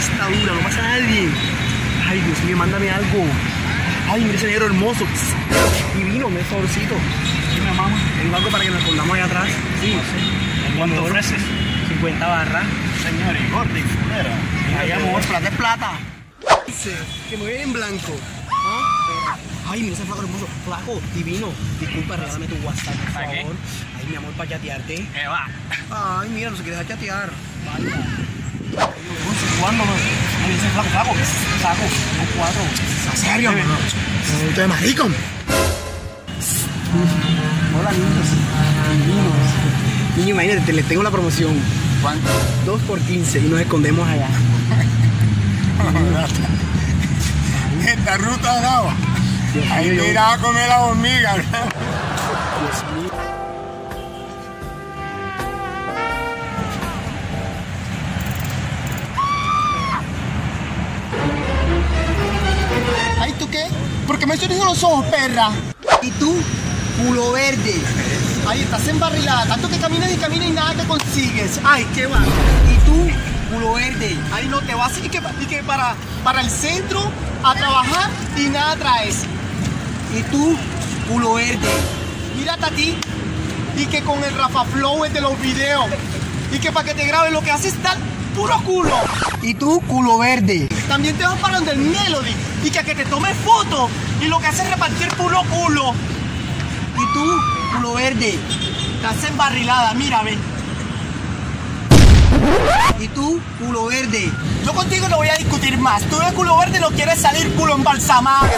está dura, no pasa a nadie. Ay, Dios mío, mándame algo. Ay, mira ese negro hermoso. Divino, me favorcito. Dime, mamá. Tengo algo para que nos escondamos allá atrás. Sí. ¿Cuánto ofreces? 50 barras. Señores, gordo y fulero. Ay, amor, plata es plata. Que me en blanco. ¿Ah? Ay, mira ese flaco hermoso. Flaco, divino. Disculpa, regálame tu WhatsApp, por favor. Ay, mi amor, para chatearte. ¿Qué va? Ay, mira, no se quiere dejar chatear. Vaya. ¿Cuándo me me dice flaco, flaco? Saco, son cuatro. ¿En serio? Sí. No, usted es más rico. Hola, niños. Divinos. Niño, imagínate, les tengo la promoción. ¿Cuánto? 2 por 15 y nos escondemos allá. Esta ruta daba. Dios Ahí te irás a comer la hormiga, ¿no? Dios mío. Qué? ¿Por qué me estoy los ojos, perra? ¿Y tú? Culo verde. Ay, estás embarrilada. Tanto que caminas y caminas y nada que consigues. Ay, ¿qué va? ¿Y tú? Culo verde. Ay, no, te vas y que, y que para, para el centro a trabajar y nada traes. ¿Y tú? Culo verde. Mírate a ti y que con el Rafa Flow es de los videos y que para que te graben lo que haces es dar puro culo. ¿Y tú? Culo verde. También te vas para donde el Melody y que a que te tomes fotos y lo que haces es repartir puro culo. ¿Y tú? Culo verde. Estás embarrilada, mírame. ¿Y tú? Culo verde. Yo contigo no voy a discutir más. Tú de culo verde no quieres salir culo embalsamado.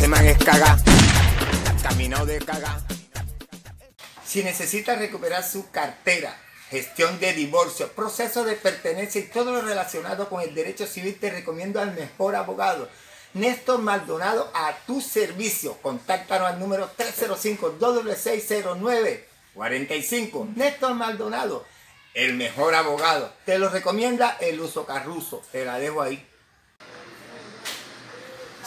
ese man es caga. Caminó de caga. Si necesita recuperar su cartera, gestión de divorcio, proceso de pertenencia y todo lo relacionado con el derecho civil, te recomiendo al mejor abogado. Néstor Maldonado a tu servicio. Contáctanos al número 305-26609-45. Néstor Maldonado, el mejor abogado. Te lo recomienda el uso Carruso. Te la dejo ahí.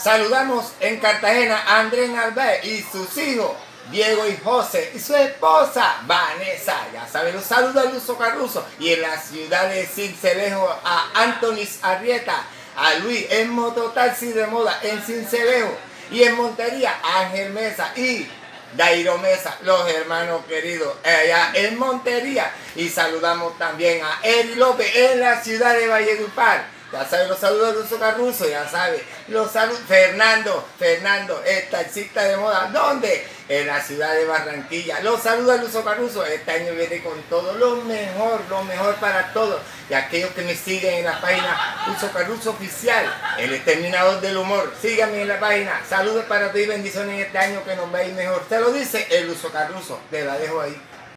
Saludamos en Cartagena a Andrés Narváez y sus hijos, Diego y José, y su esposa, Vanessa. Ya saben, los saludos al Uso Carruso. Y en la ciudad de Cincelejo a Antonis Arrieta, a Luis en Mototaxi de Moda en Cincelejo. Y en Montería, Ángel Mesa y Dairo Mesa, los hermanos queridos, allá en Montería. Y saludamos también a Eri López en la ciudad de Valledupar. Ya sabe, los saludos de Uso Carruso, ya sabe. Los saludos, Fernando, Fernando, el taxista de moda. ¿Dónde? En la ciudad de Barranquilla. Los saludos de Uso Carruso. Este año viene con todo lo mejor, lo mejor para todos. Y aquellos que me siguen en la página Uso Carruso Oficial, el exterminador del humor. Síganme en la página. Saludos para ti y bendiciones en este año que nos va ir mejor. Te lo dice el Uso Carruso. Te la dejo ahí.